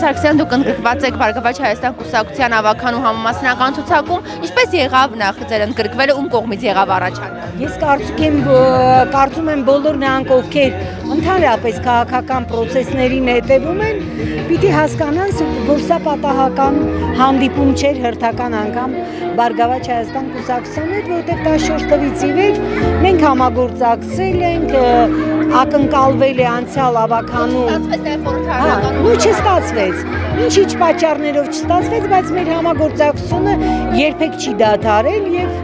Սարգսյան, դուք ընդգրկված եք Բարգավաճ Հայաստան կուսակցության ավականու համամասնական ցուցակում, ինչպես եղավ նախ ձեր ընդգրկվելը, ում կողմից եղավ առաջարկը։ Ես կարծում եմ կարծում եմ բոլոր նրանք, ովքեր ընդհանրապես քաղաքական process-ներին հետևում են, պիտի հասկանան, որ սա պատահական հանդիպում չէր հերթական անգամ Բարգավաճ Հայաստան կուսակցության հետ, որտեղ 14 տվից ի վեր մենք համագործակցել ենք, ակնկալվել է անցյալ ավականու։ Ստացվեց նաև խորհրդարանական։ Ու չստացվեց։ Ինչ-ինչ պատճառներով չստացվեց, բայց մեր համագործակցությունը երբեք չի դադարել եւ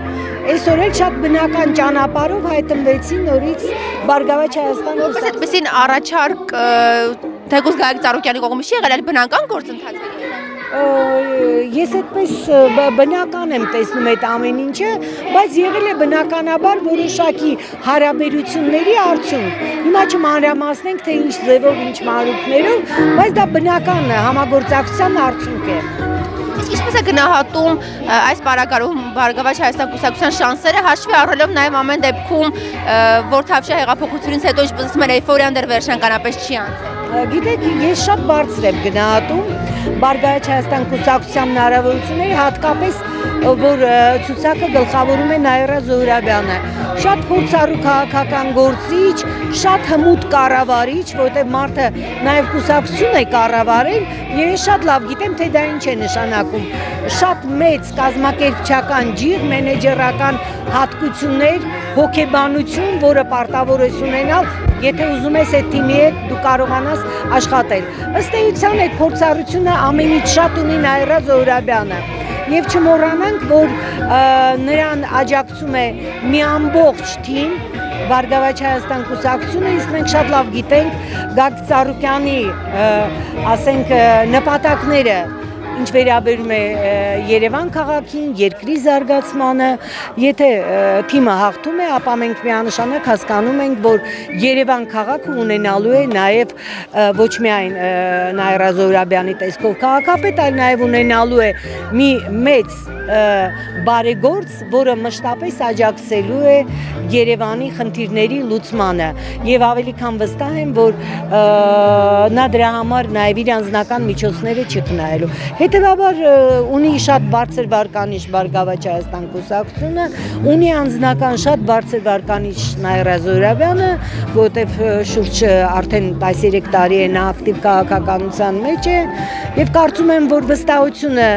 Այսօր էլ շատ բնական ճանապարհով հայտնվեցին նորից Բարգավաճ Հայաստան Որպես այդպեսին առաջարկ թեկուզ Գագիկ Ծառուկյանի կողմից չի եղել, այլ բնական գործընթաց ես այդպես բնական եմ տեսնում այդ ամեն ինչը, բայց եղել է բնականաբար որոշակի հարաբերությունների արդյունք։ Հիմա չմանրամասնենք թե ինչ ձևով, ինչ մարուկներով, բայց դա բնական համագործակցության արդյունք է։ Ինչպես է գնահատում այս բարակարում Բարգավաճ Հայաստան կուսակցության շանսերը հաշվի առնելով նաև ամեն դեպքում որ Թավշյա հեղափոխությունից հետո ինչպես ասում են էյֆորիան դեռ վերջնականապես չի անցել։ Գիտեք, ես շատ բարձր եմ գնահատում Բարգավաճ Հայաստան կուսակցության հնարավորությունները, հատկապես որ ցուցակը գլխավորում է Նայրա Զոհրաբյանը։ Շատ փորձառու քաղաքական գործիչ, շատ հմուտ կառավարիչ, որտեղ մարդը նաև կուսակցություն է կառավարել, ես շատ լավ գիտեմ, թե դա ինչ է նշանակում։ Շատ մեծ կազմակերպչական ջիղ, մենեջերական հատկություններ, հոգեբանություն, որը պարտավոր է ունենալ Եթե ուզում ես այդ թիմի հետ դու կարողանաս աշխատել։ Ըստ էության այդ փորձառությունը ամենից շատ ունի Նայրա Զոհրաբյանը։ Եվ չմոռանանք, որ նրան աջակցում է մի ամբողջ թիմ, Բարգավաճ Հայաստան կուսակցությունը, իսկ մենք շատ լավ գիտենք Գագ Ծառուկյանի, ասենք, նպատակները ինչ վերաբերում է Երևան քաղաքին, երկրի զարգացմանը, եթե թիմը հաղթում է, ապա մենք միանշանակ հասկանում ենք, որ Երևան քաղաքը ունենալու է նաև ոչ միայն Նայրա Զորաբյանի տեսքով քաղաքապետ, այլ նաև ունենալու է մի մեծ բարեգործ, որը մշտապես աջակցելու է Երևանի խնդիրների լուծմանը եւ ավելի քան վստահ եմ, որ նա դրա համար նաեւ իր անձնական միջոցները չկնայելու։ Հետևաբար ունի շատ բարձր վարկանիշ Բարգավաճ Հայաստան կուսակցությունը, ունի անձնական շատ բարձր վարկանիշ Նայրա Զորաբյանը, որտեվ շուրջ արդեն 13 տարի է նա ակտիվ քաղաքականության մեջ է եւ կարծում եմ, որ վստահությունը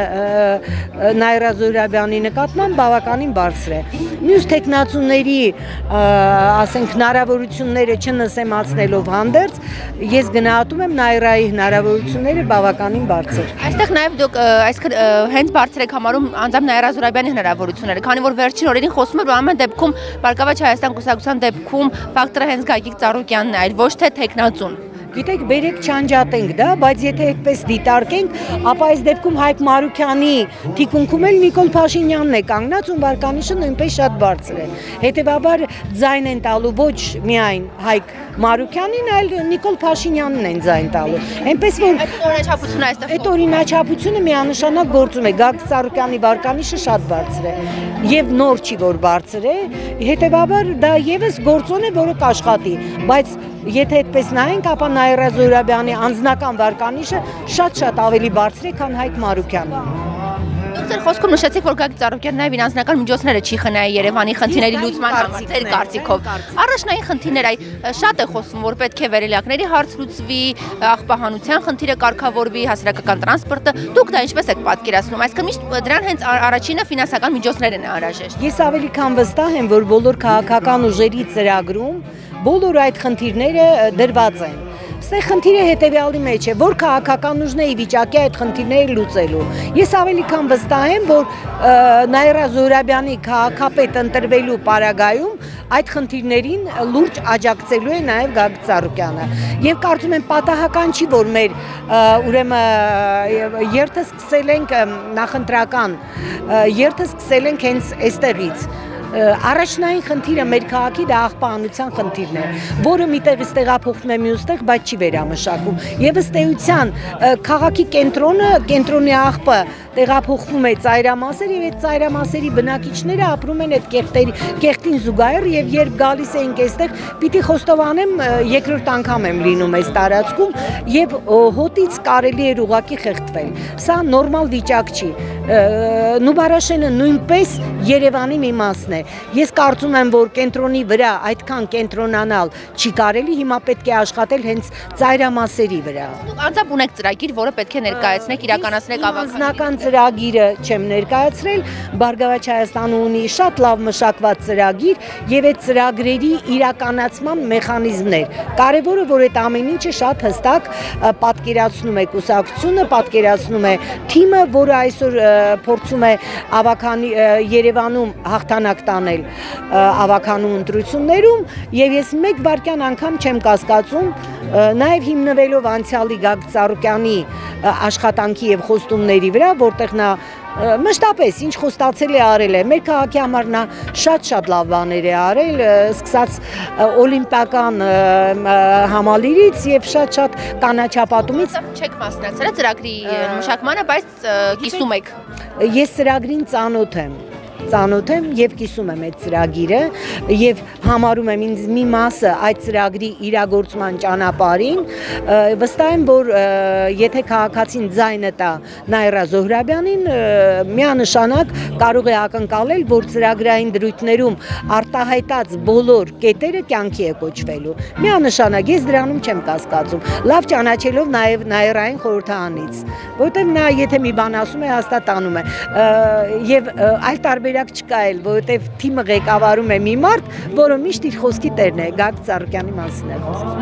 Նայրա Զորաբյանի նկատմամբ բավականին բարձր է։ Մյուս տեխնացուների, ասենք, հնարավորությունները չնսեմացնելով հանդերձ, ես գնահատում եմ Նայրայի հնարավորությունները բավականին բարձր։ Այստեղ նաև դուք այս հենց բարձր եք համարում անձամբ Նայրա Զուրաբյանի հնարավորությունները, քանի որ վերջին օրերին խոսում էր, ամեն դեպքում Բարգավաճ Հայաստան կուսակցության դեպքում ֆակտորը հենց Գագիկ Ծառուկյանն է, այլ ոչ թե տեխնացուն։ Գիտեք, բերեք չանջատենք դա, բայց եթե այդպես դիտարկենք, ապա այս դեպքում Հայկ Մարուկյանի թիկունքում էլ Նիկոլ Փաշինյանն է կանգնած, ում վարկանիշը նույնպես շատ բարձր է։ Հետևաբար ձայն են տալու ոչ միայն Հայկ Մարուկյանին, այլ Նիկոլ Փաշինյանն են ձայն տալու։ Այնպես որ այդ օրինաչափությունը այստեղ այդ օրինաչափությունը միանշանակ գործում է։ Գագ Սարուկյանի վարկանիշը շատ բարձր է եւ նոր չի որ բարձր է։ Հետևաբար դա եւս գործոն է, որը կաշխատի, բայց Եթե այդպես նայենք, ապա Նայրա Զորաբյանի անձնական վարկանիշը շատ-շատ ավելի բարձր է, քան Հայկ Մարուկյանի։ Դուք ձեր խոսքում նշեցիք, որ Գագիկ Ծառուկյանն նաև իր անձնական միջոցները չի խնայի Երևանի խնդիրների լուծման համար, ձեր կարծիքով։ Առաջնային խնդիրներ այ շատ է խոսում, որ պետք է վերելակների հարց լուծվի, աղբահանության խնդիրը կարգավորվի, հասարակական տրանսպորտը։ Դուք դա ինչպես եք պատկերացնում։ Այսինքն միշտ դրան հենց առաջինը ֆինանսական միջոցներն է անհրաժեշտ։ Ես ավելի քան վստահ եմ, որ բոլոր քաղաքական ուժերի ծրագրում բոլոր այդ խնդիրները դրված են։ Ստե խնդիրը հետևյալի մեջ է, որ քաղաքական ուժն է ի վիճակի այդ խնդիրները լուծելու։ Ես ավելի քան վստահ եմ, որ Նայրա Զորաբյանի քաղաքապետ ընտրվելու պարագայում այդ խնդիրներին լուրջ աջակցելու է նաև Գագիկ Ծառուկյանը։ Եվ կարծում եմ պատահական չի, որ մեր ուրեմն երթը սկսել ենք նախընտրական, երթը սկսել ենք հենց այստեղից Առաջնային խնդիրը մեր քաղաքի դա աղբանության խնդիրն է, որը միտեղից տեղափոխվում է մյուստեղ, բայց չի վերամշակում։ Եվ ըստ էության քաղաքի կենտրոնը, կենտրոնի աղբը տեղափոխվում է ծայրամասեր եւ այդ ծայրամասերի բնակիչները ապրում են այդ կեղտերի կեղտին զուգահեռ եւ երբ գալիս ենք այստեղ պիտի խոստովանեմ երկրորդ անգամ եմ լինում այս տարածքում եւ հոտից կարելի էր ուղակի խեղդվել սա նորմալ վիճակ չի Նուբարաշենը նույնպես Երևանի մի մասն է։ Ես կարծում եմ, որ կենտրոնի վրա այդքան կենտրոնանալ չի կարելի, հիմա պետք է աշխատել հենց ծայրամասերի վրա։ Դուք անձամբ ունեք ծրագիր, որը պետք է ներկայացնեք, իրականացնեք ավականին։ Անձնական ծրագիրը չեմ ներկայացրել, Բարգավաճ Հայաստանը ունի շատ լավ մշակված ծրագիր եւ այդ ծրագրերի իրականացման մեխանիզմներ։ Կարևորը որ այդ ամեն ինչը շատ հստակ պատկերացնում է կուսակցությունը, պատկերացնում է թիմը, որը այսօր փորձում է ավականի Երևանում հաղթանակ տանել ավականու ընտրություններում եւ ես մեկ վարքյան անգամ չեմ կասկածում նաեւ հիմնվելով անցյալի Գագ Ծառուկյանի աշխատանքի եւ խոստումների վրա, որտեղ նա մշտապես ինչ խոստացել է արել է մեր քաղաքի համար նա շատ-շատ լավ բաներ է արել սկսած օլիմպիական համալիրից եւ շատ-շատ կանաչապատումից չեք մասնակցել ծրագրի մշակմանը բայց կիսում եք ես ծրագրին ծանոթ եմ ծանոթ եմ եւ կիսում եմ այդ ծրագիրը եւ համարում եմ ինձ մի մասը այդ ծրագրի իրագործման ճանապարհին վստահ եմ որ եթե քաղաքացին ձայնը տա Նայրա Զոհրաբյանին միանշանակ կարող է ակնկալել որ ծրագրային դրույթներում արտահայտած բոլոր կետերը կյանքի է կոչվելու միանշանակ ես դրանում չեմ կասկածում լավ ճանաչելով նաեւ Նայրային խորհրդանից որտեղ նա եթե մի բան ասում է հաստատ անում է եւ այլ տարբեր տարբերակ չկա էլ, որովհետև թիմը ղեկավարում է մի մարդ, որը միշտ իր խոսքի տերն է, Գագ Ծառուկյանի մասին է խոսքը։